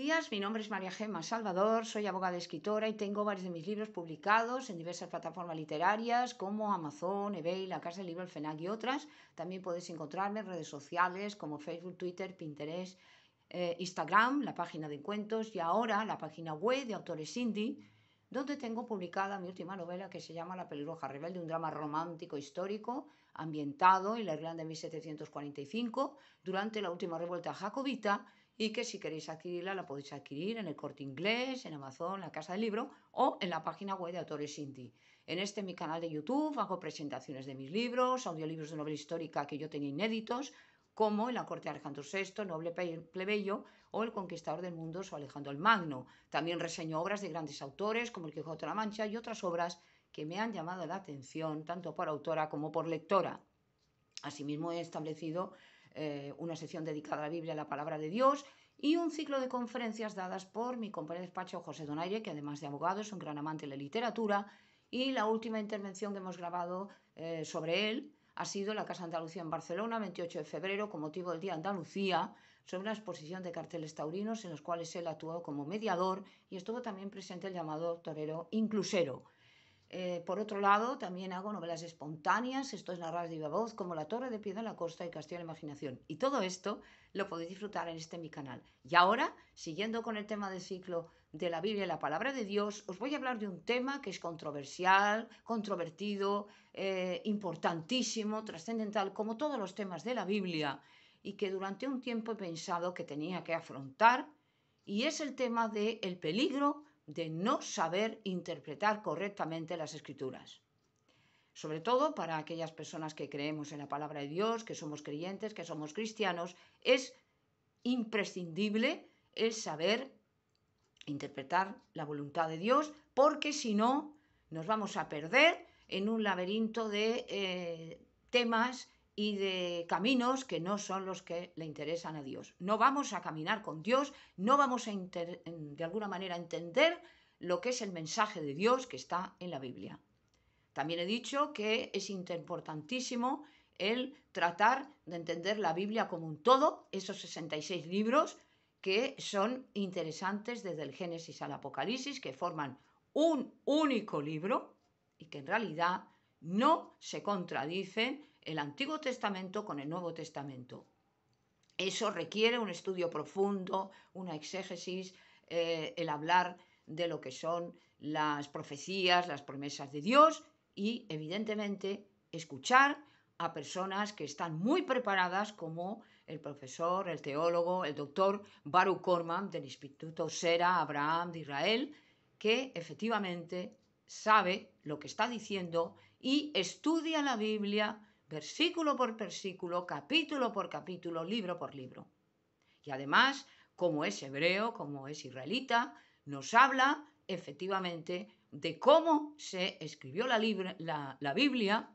días, mi nombre es María Gema Salvador, soy abogada escritora y tengo varios de mis libros publicados en diversas plataformas literarias como Amazon, eBay, La Casa del Libro, El FENAC y otras. También podéis encontrarme en redes sociales como Facebook, Twitter, Pinterest, eh, Instagram, la página de cuentos y ahora la página web de autores indie, donde tengo publicada mi última novela que se llama La pelirroja rebelde, un drama romántico histórico ambientado en la Irlanda de 1745 durante la última revuelta jacobita y que si queréis adquirirla la podéis adquirir en el corte inglés, en Amazon, la casa del libro o en la página web de Autores Indie. En este mi canal de YouTube hago presentaciones de mis libros, audiolibros de novela histórica que yo tenía inéditos, como en la corte de Alejandro VI, noble plebeyo, o el conquistador del mundo, o Alejandro el Magno. También reseño obras de grandes autores como el Quijote de la Mancha y otras obras que me han llamado la atención tanto por autora como por lectora. Asimismo he establecido eh, una sección dedicada a la Biblia, a la palabra de Dios, y un ciclo de conferencias dadas por mi compañero de despacho José Donaire, que además de abogado es un gran amante de la literatura, y la última intervención que hemos grabado eh, sobre él ha sido la Casa Andalucía en Barcelona, 28 de febrero, con motivo del Día Andalucía, sobre una exposición de carteles taurinos en los cuales él actuó como mediador y estuvo también presente el llamado torero inclusero. Eh, por otro lado, también hago novelas espontáneas, esto es narrar de viva voz, como La Torre de Piedra en la Costa y Castillo de la Imaginación. Y todo esto lo podéis disfrutar en este mi canal. Y ahora, siguiendo con el tema del ciclo de la Biblia y la Palabra de Dios, os voy a hablar de un tema que es controversial, controvertido, eh, importantísimo, trascendental, como todos los temas de la Biblia, y que durante un tiempo he pensado que tenía que afrontar, y es el tema del el peligro de no saber interpretar correctamente las escrituras. Sobre todo para aquellas personas que creemos en la palabra de Dios, que somos creyentes, que somos cristianos, es imprescindible el saber interpretar la voluntad de Dios, porque si no, nos vamos a perder en un laberinto de eh, temas y de caminos que no son los que le interesan a Dios. No vamos a caminar con Dios, no vamos a de alguna manera entender lo que es el mensaje de Dios que está en la Biblia. También he dicho que es importantísimo el tratar de entender la Biblia como un todo, esos 66 libros que son interesantes desde el Génesis al Apocalipsis, que forman un único libro y que en realidad no se contradicen el Antiguo Testamento con el Nuevo Testamento. Eso requiere un estudio profundo, una exégesis, eh, el hablar de lo que son las profecías, las promesas de Dios y, evidentemente, escuchar a personas que están muy preparadas como el profesor, el teólogo, el doctor Baruch Korman del Instituto Sera Abraham de Israel, que efectivamente sabe lo que está diciendo y estudia la Biblia versículo por versículo, capítulo por capítulo, libro por libro. Y además, como es hebreo, como es israelita, nos habla efectivamente de cómo se escribió la, Biblia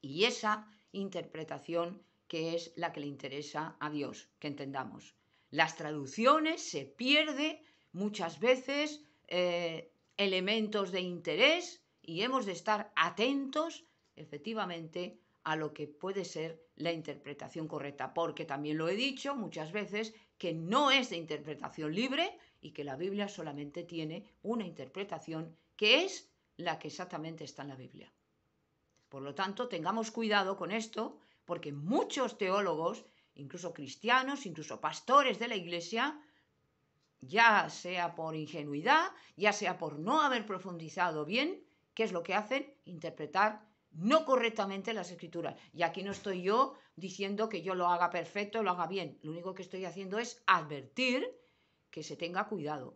y esa interpretación que es la que le interesa a Dios, que entendamos. Las traducciones se pierde muchas veces eh, elementos de interés y hemos de estar atentos efectivamente a lo que puede ser la interpretación correcta, porque también lo he dicho muchas veces que no es de interpretación libre y que la Biblia solamente tiene una interpretación que es la que exactamente está en la Biblia. Por lo tanto, tengamos cuidado con esto, porque muchos teólogos, incluso cristianos, incluso pastores de la Iglesia, ya sea por ingenuidad, ya sea por no haber profundizado bien, ¿qué es lo que hacen? Interpretar no correctamente las escrituras. Y aquí no estoy yo diciendo que yo lo haga perfecto, lo haga bien. Lo único que estoy haciendo es advertir que se tenga cuidado.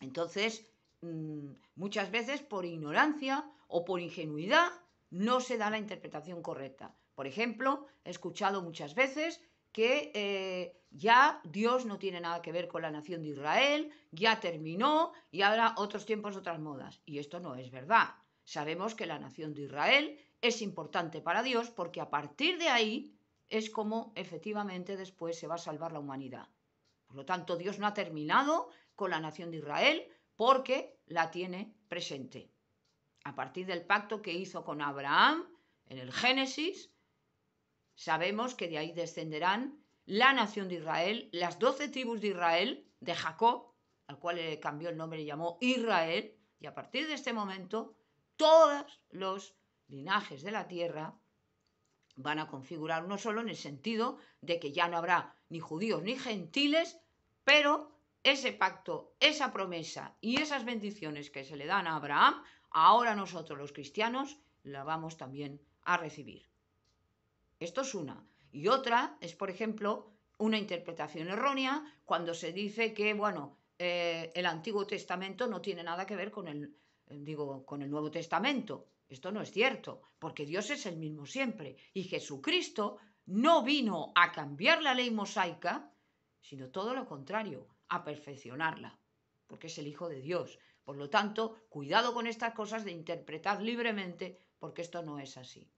Entonces, mm, muchas veces por ignorancia o por ingenuidad no se da la interpretación correcta. Por ejemplo, he escuchado muchas veces que eh, ya Dios no tiene nada que ver con la nación de Israel, ya terminó y ahora otros tiempos, otras modas. Y esto no es verdad. Sabemos que la nación de Israel es importante para Dios porque a partir de ahí es como efectivamente después se va a salvar la humanidad. Por lo tanto, Dios no ha terminado con la nación de Israel porque la tiene presente. A partir del pacto que hizo con Abraham en el Génesis, sabemos que de ahí descenderán la nación de Israel, las doce tribus de Israel, de Jacob, al cual le cambió el nombre y llamó Israel, y a partir de este momento todos los linajes de la tierra van a configurar uno solo en el sentido de que ya no habrá ni judíos ni gentiles, pero ese pacto, esa promesa y esas bendiciones que se le dan a Abraham, ahora nosotros los cristianos la vamos también a recibir. Esto es una. Y otra es, por ejemplo, una interpretación errónea cuando se dice que, bueno, eh, el Antiguo Testamento no tiene nada que ver con el, digo, con el Nuevo Testamento. Esto no es cierto, porque Dios es el mismo siempre. Y Jesucristo no vino a cambiar la ley mosaica, sino todo lo contrario, a perfeccionarla, porque es el Hijo de Dios. Por lo tanto, cuidado con estas cosas de interpretar libremente, porque esto no es así.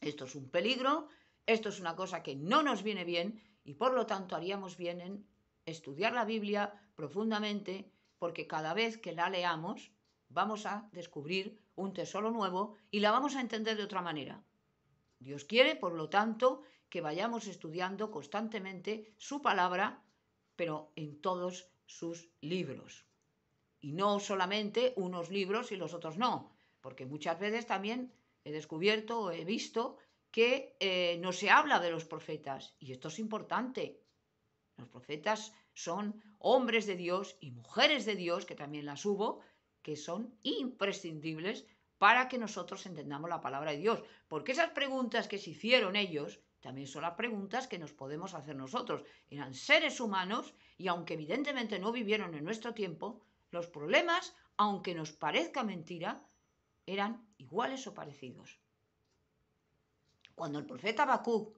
Esto es un peligro, esto es una cosa que no nos viene bien y por lo tanto haríamos bien en estudiar la Biblia profundamente, porque cada vez que la leamos vamos a descubrir un tesoro nuevo y la vamos a entender de otra manera. Dios quiere, por lo tanto, que vayamos estudiando constantemente su palabra, pero en todos sus libros. Y no solamente unos libros y los otros no, porque muchas veces también he descubierto o he visto que eh, no se habla de los profetas, y esto es importante. Los profetas son hombres de Dios y mujeres de Dios, que también las hubo, que son imprescindibles para que nosotros entendamos la palabra de Dios. Porque esas preguntas que se hicieron ellos también son las preguntas que nos podemos hacer nosotros. Eran seres humanos y aunque evidentemente no vivieron en nuestro tiempo, los problemas, aunque nos parezca mentira, eran iguales o parecidos. Cuando el profeta Habacuc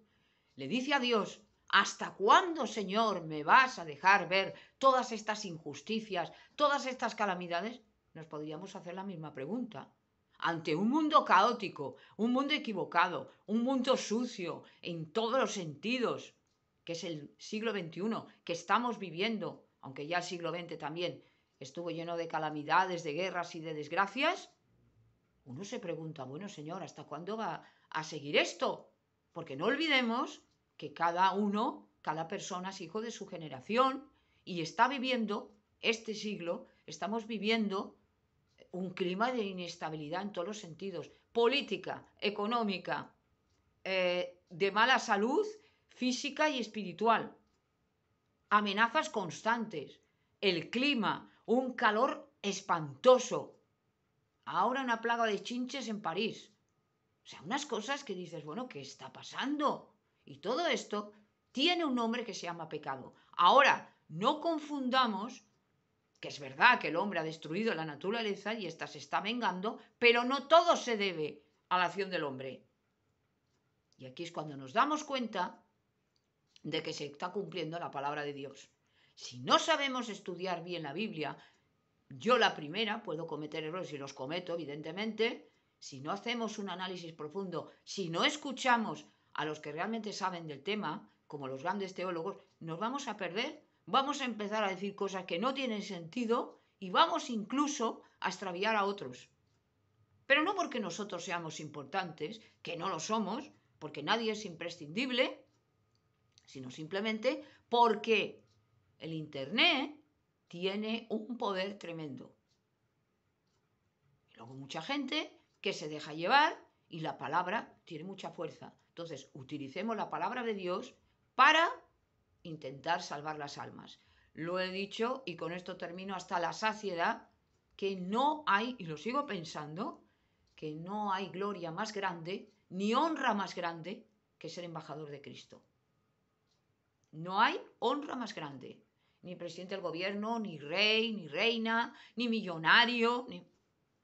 le dice a Dios, ¿hasta cuándo, Señor, me vas a dejar ver todas estas injusticias, todas estas calamidades? Nos podríamos hacer la misma pregunta. Ante un mundo caótico, un mundo equivocado, un mundo sucio en todos los sentidos, que es el siglo XXI, que estamos viviendo, aunque ya el siglo XX también estuvo lleno de calamidades, de guerras y de desgracias, uno se pregunta, bueno Señor, ¿hasta cuándo va a seguir esto? Porque no olvidemos que cada uno, cada persona es hijo de su generación y está viviendo este siglo, estamos viviendo un clima de inestabilidad en todos los sentidos, política, económica, eh, de mala salud física y espiritual, amenazas constantes, el clima, un calor espantoso, ahora una plaga de chinches en París. O sea, unas cosas que dices, bueno, ¿qué está pasando? Y todo esto tiene un nombre que se llama pecado. Ahora, no confundamos que es verdad que el hombre ha destruido la naturaleza y ésta se está vengando, pero no todo se debe a la acción del hombre. Y aquí es cuando nos damos cuenta de que se está cumpliendo la palabra de Dios. Si no sabemos estudiar bien la Biblia, yo la primera puedo cometer errores y los cometo, evidentemente, si no hacemos un análisis profundo, si no escuchamos a los que realmente saben del tema, como los grandes teólogos, nos vamos a perder vamos a empezar a decir cosas que no tienen sentido y vamos incluso a extraviar a otros. Pero no porque nosotros seamos importantes, que no lo somos, porque nadie es imprescindible, sino simplemente porque el Internet tiene un poder tremendo. Y luego mucha gente que se deja llevar y la palabra tiene mucha fuerza. Entonces, utilicemos la palabra de Dios para intentar salvar las almas. Lo he dicho y con esto termino hasta la saciedad, que no hay, y lo sigo pensando, que no hay gloria más grande, ni honra más grande que ser embajador de Cristo. No hay honra más grande. Ni presidente del gobierno, ni rey, ni reina, ni millonario, ni,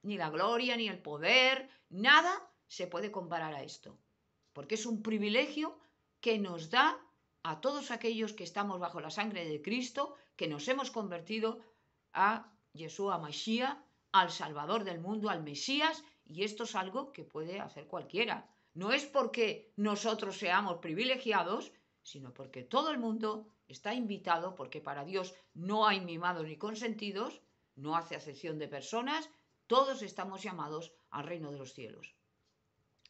ni la gloria, ni el poder, nada se puede comparar a esto. Porque es un privilegio que nos da a todos aquellos que estamos bajo la sangre de Cristo, que nos hemos convertido a Yeshua Mashiach, al Salvador del mundo, al Mesías, y esto es algo que puede hacer cualquiera. No es porque nosotros seamos privilegiados, sino porque todo el mundo está invitado, porque para Dios no hay mimados ni consentidos, no hace acepción de personas, todos estamos llamados al reino de los cielos.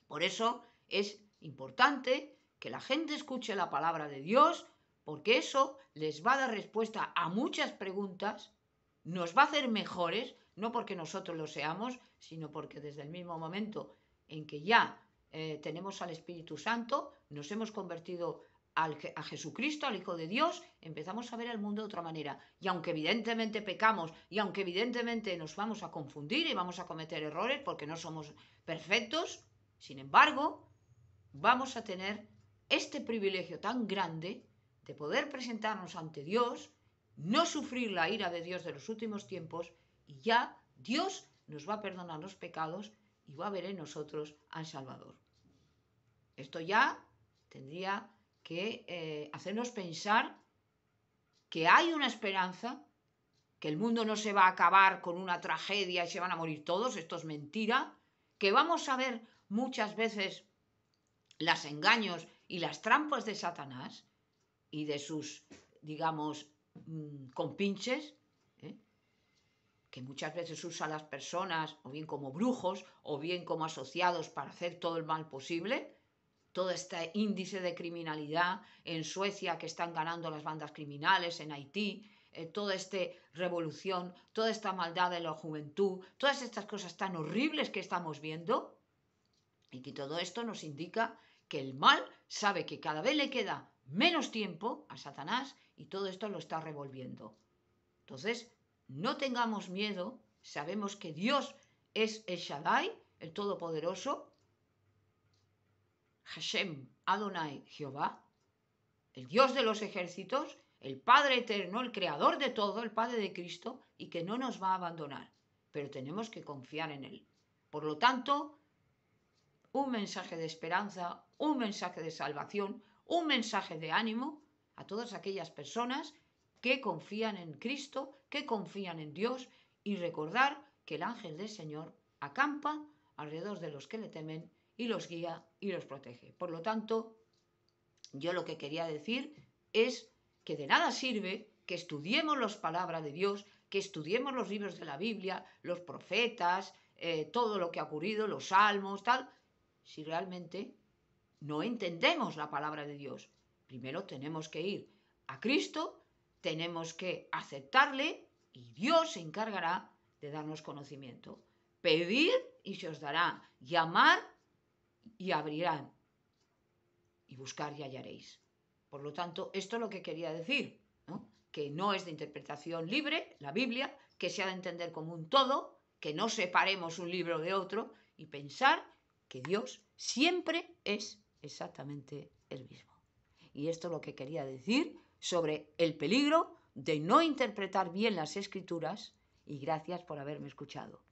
Por eso es importante que la gente escuche la palabra de Dios, porque eso les va a dar respuesta a muchas preguntas, nos va a hacer mejores, no porque nosotros lo seamos, sino porque desde el mismo momento en que ya eh, tenemos al Espíritu Santo, nos hemos convertido a Jesucristo, al Hijo de Dios, empezamos a ver el mundo de otra manera. Y aunque evidentemente pecamos y aunque evidentemente nos vamos a confundir y vamos a cometer errores porque no somos perfectos, sin embargo, vamos a tener este privilegio tan grande de poder presentarnos ante Dios, no sufrir la ira de Dios de los últimos tiempos y ya Dios nos va a perdonar los pecados y va a ver en nosotros al Salvador. Esto ya tendría que eh, hacernos pensar que hay una esperanza, que el mundo no se va a acabar con una tragedia y se van a morir todos, esto es mentira, que vamos a ver muchas veces los engaños y las trampas de Satanás y de sus, digamos, mm, compinches, ¿eh? que muchas veces usa a las personas o bien como brujos o bien como asociados para hacer todo el mal posible, todo este índice de criminalidad en Suecia que están ganando las bandas criminales, en Haití, eh, toda esta revolución, toda esta maldad de la juventud, todas estas cosas tan horribles que estamos viendo, y que todo esto nos indica que el mal sabe que cada vez le queda menos tiempo a Satanás y todo esto lo está revolviendo. Entonces, no tengamos miedo, sabemos que Dios es el Shaddai, el Todopoderoso, Hashem, Adonai, Jehová, el Dios de los ejércitos, el Padre eterno, el Creador de todo, el Padre de Cristo, y que no nos va a abandonar, pero tenemos que confiar en Él. Por lo tanto, un mensaje de esperanza, un mensaje de salvación, un mensaje de ánimo a todas aquellas personas que confían en Cristo, que confían en Dios y recordar que el ángel del Señor acampa alrededor de los que le temen y los guía y los protege. Por lo tanto, yo lo que quería decir es que de nada sirve que estudiemos las palabras de Dios, que estudiemos los libros de la Biblia, los profetas, eh, todo lo que ha ocurrido, los salmos, tal, si realmente no entendemos la palabra de Dios. Primero tenemos que ir a Cristo, tenemos que aceptarle y Dios se encargará de darnos conocimiento. Pedir y se os dará. Llamar y abrirán. Y buscar y hallaréis. Por lo tanto, esto es lo que quería decir, que no es de interpretación libre, la Biblia, que se ha de entender como un todo, que no separemos un libro de otro y pensar que Dios siempre es exactamente el mismo. Y esto es lo que quería decir sobre el peligro de no interpretar bien las escrituras y gracias por haberme escuchado.